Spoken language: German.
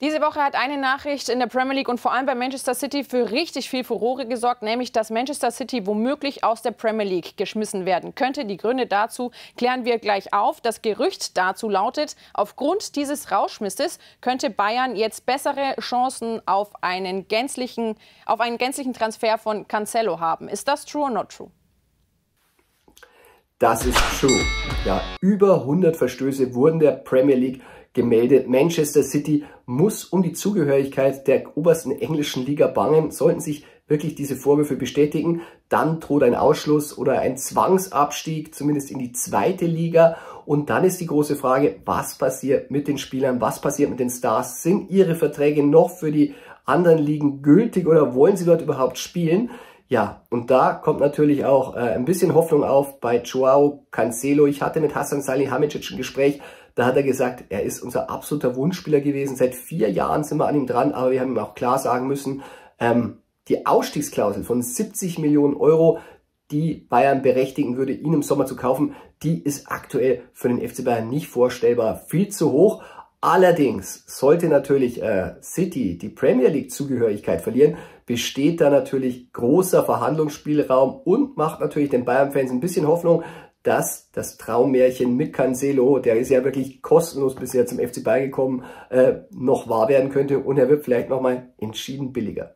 Diese Woche hat eine Nachricht in der Premier League und vor allem bei Manchester City für richtig viel Furore gesorgt, nämlich dass Manchester City womöglich aus der Premier League geschmissen werden könnte. Die Gründe dazu klären wir gleich auf. Das Gerücht dazu lautet, aufgrund dieses Rauschmisses könnte Bayern jetzt bessere Chancen auf einen gänzlichen, auf einen gänzlichen Transfer von Cancelo haben. Ist das true or not true? Das ist true. Ja, über 100 Verstöße wurden der Premier League gemeldet. Manchester City muss um die Zugehörigkeit der obersten englischen Liga bangen. Sollten sich wirklich diese Vorwürfe bestätigen, dann droht ein Ausschluss oder ein Zwangsabstieg, zumindest in die zweite Liga. Und dann ist die große Frage, was passiert mit den Spielern, was passiert mit den Stars? Sind ihre Verträge noch für die anderen Ligen gültig oder wollen sie dort überhaupt spielen? Ja, und da kommt natürlich auch äh, ein bisschen Hoffnung auf bei Joao Cancelo. Ich hatte mit Hassan Salihamidzic ein Gespräch, da hat er gesagt, er ist unser absoluter Wunschspieler gewesen. Seit vier Jahren sind wir an ihm dran, aber wir haben ihm auch klar sagen müssen, ähm, die Ausstiegsklausel von 70 Millionen Euro, die Bayern berechtigen würde, ihn im Sommer zu kaufen, die ist aktuell für den FC Bayern nicht vorstellbar. Viel zu hoch. Allerdings sollte natürlich äh, City die Premier League Zugehörigkeit verlieren, besteht da natürlich großer Verhandlungsspielraum und macht natürlich den Bayern-Fans ein bisschen Hoffnung, dass das Traummärchen mit Cancelo, der ist ja wirklich kostenlos bisher zum FC Bayern gekommen, äh, noch wahr werden könnte und er wird vielleicht nochmal entschieden billiger.